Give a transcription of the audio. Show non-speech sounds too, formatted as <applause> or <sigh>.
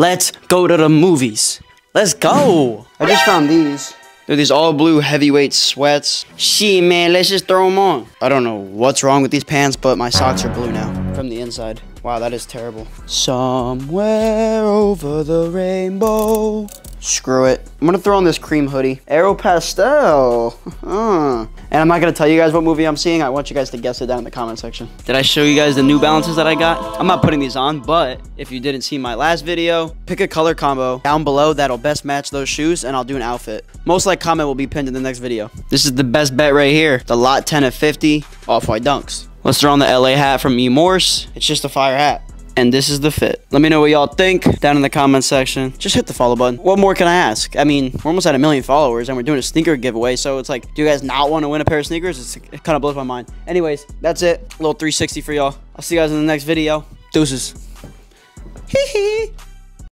Let's go to the movies. Let's go. I just found these. They're these all blue heavyweight sweats. Shit, man, let's just throw them on. I don't know what's wrong with these pants, but my socks are blue now from the inside. Wow, that is terrible. Somewhere over the rainbow. Screw it. I'm gonna throw on this cream hoodie. Aeropostale. <laughs> And I'm not gonna tell you guys what movie I'm seeing. I want you guys to guess it down in the comment section. Did I show you guys the New Balances that I got? I'm not putting these on, but if you didn't see my last video, pick a color combo down below that'll best match those shoes and I'll do an outfit. Most like comment will be pinned in the next video. This is the best bet right here. The Lot 10 at 50 Off-White Dunks. Let's throw on the LA hat from E. Morse. It's just a fire hat and this is the fit. Let me know what y'all think down in the comment section. Just hit the follow button. What more can I ask? I mean, we're almost at a million followers and we're doing a sneaker giveaway. So it's like, do you guys not want to win a pair of sneakers? It's, it kind of blows my mind. Anyways, that's it. A little 360 for y'all. I'll see you guys in the next video. Deuces. Hee hee.